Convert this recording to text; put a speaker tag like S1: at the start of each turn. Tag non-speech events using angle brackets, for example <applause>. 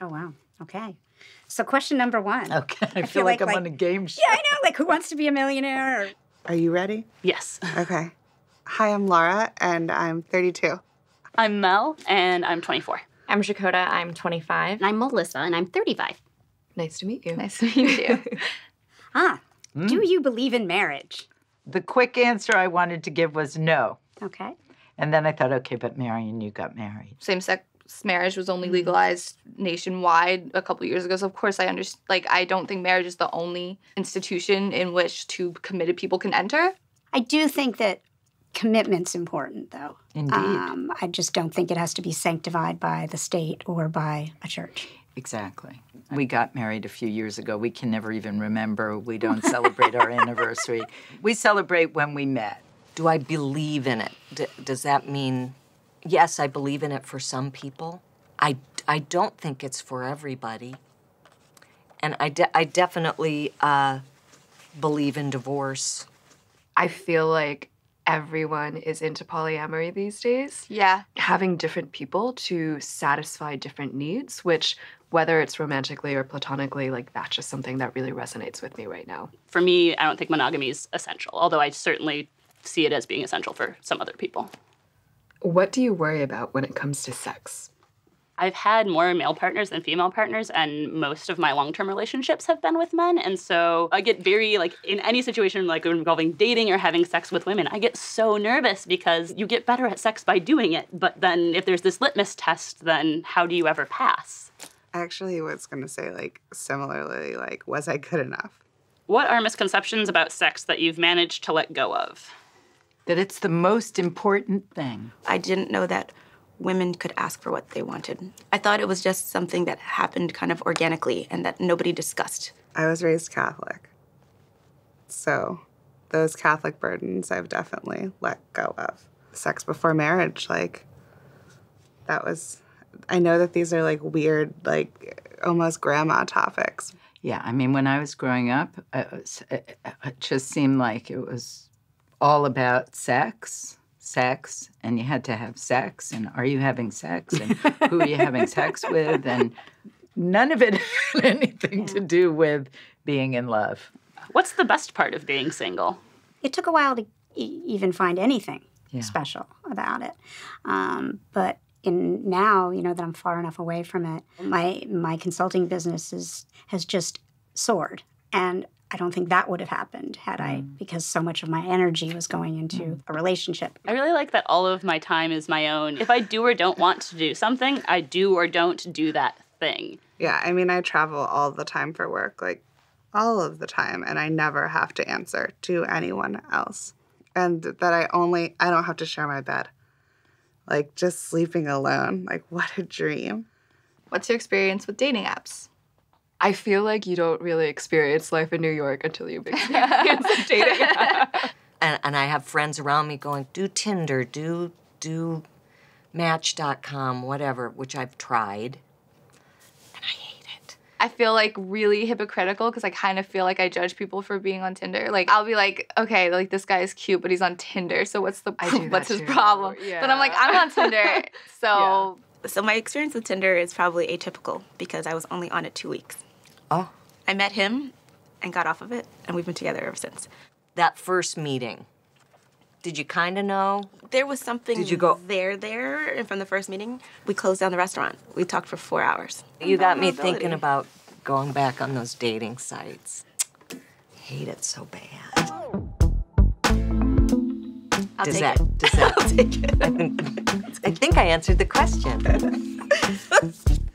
S1: Oh, wow. Okay. So, question number one.
S2: Okay, I, feel, like, I'm on a game show.
S1: Yeah, I know. Like, who wants to be a millionaire? Or...
S3: Are you ready?
S4: Yes.
S3: Okay. Hi, I'm Laura, and I'm 32.
S4: I'm Mel, and I'm 24.
S5: I'm Shakota. I'm 25.
S6: And I'm Melissa, and I'm 35.
S7: Nice to meet you.
S5: Nice to meet you. <laughs>
S1: Ah, do you believe in marriage?
S2: The quick answer I wanted to give was no.
S1: Okay.
S2: And then I thought, okay, but Marion, you got married.
S7: Same sex marriage was only legalized nationwide a couple years ago. So of course I understand. Like I don't think marriage is the only institution in which two committed people can enter.
S1: I do think that commitment's important, though.
S2: Indeed.
S1: Um, I just don't think it has to be sanctified by the state or by a church.
S2: Exactly. We got married a few years ago. We can never even remember. We don't celebrate our <laughs> anniversary. We celebrate when we met.
S8: Do I believe in it? D- does that mean, yes, I believe in it for some people? I, I don't think it's for everybody. And I, de- I definitely uh, believe in divorce.
S5: I feel like everyone is into polyamory these days.
S7: Yeah.
S5: Having different people to satisfy different needs, which whether it's romantically or platonically, like that's just something that really resonates with me right now.
S4: For me, I don't think monogamy is essential, although I certainly see it as being essential for some other people.
S5: What do you worry about when it comes to sex?
S4: I've had more male partners than female partners, and most of my long term relationships have been with men. And so I get very, like, in any situation, like involving dating or having sex with women, I get so nervous because you get better at sex by doing it. But then if there's this litmus test, then how do you ever pass?
S3: I actually was going to say, like, similarly, like, was I good enough?
S4: What are misconceptions about sex that you've managed to let go of?
S2: That it's the most important thing.
S9: I didn't know that women could ask for what they wanted. I thought it was just something that happened kind of organically and that nobody discussed.
S3: I was raised Catholic. So those Catholic burdens I've definitely let go of. Sex before marriage, like, that was, I know that these are like weird, like almost grandma topics.
S2: Yeah, I mean, when I was growing up, uh, it, was, it, it just seemed like it was all about sex, sex, and you had to have sex, and are you having sex, and who are you having sex <laughs> with, and none of it <laughs> had anything to do with being in love.
S4: What's the best part of being single?
S1: It took a while to e- even find anything
S2: Yeah.
S1: special about it. Um, but in now, you know that I'm far enough away from it, my my consulting business is, has just soared, and I don't think that would have happened had I mm. because so much of my energy was going into mm. a relationship.
S4: I really like that all of my time is my own. If I do or don't want to do something, I do or don't do that thing.
S3: Yeah, I mean, I travel all the time for work, like all of the time, and I never have to answer to anyone else. And that I only, I don't have to share my bed. Like just sleeping alone. Like, what a dream.
S7: What's your experience with dating apps?
S5: I feel like you don't really experience life in New York until you've <laughs> experienced dating. <laughs>
S8: And, and I have friends around me going, do Tinder, do, do Match.com, whatever, which I've tried. And I hate it.
S7: I feel like really hypocritical because I kind of feel like I judge people for being on Tinder. Like I'll be like, okay, like this guy is cute, but he's on Tinder, so what's the
S5: I <laughs> do
S7: what's his
S5: too.
S7: problem? But I'm like, I'm on Tinder, so
S9: So my experience with Tinder is probably atypical because I was only on it two weeks.
S8: Oh,
S9: I met him and got off of it, and we've been together ever since.
S8: that first meeting, did you kind of know?
S9: There was something
S8: Did you go-
S9: there there and from the first meeting. We closed down the restaurant. We talked for four hours.
S8: You got me thinking about going back on those dating sites. Hate it so bad.
S9: I'll
S8: does
S9: take
S8: that,
S9: it.
S8: Does that, <laughs>
S9: I'll take it. <laughs>
S8: I think I answered the question. <laughs>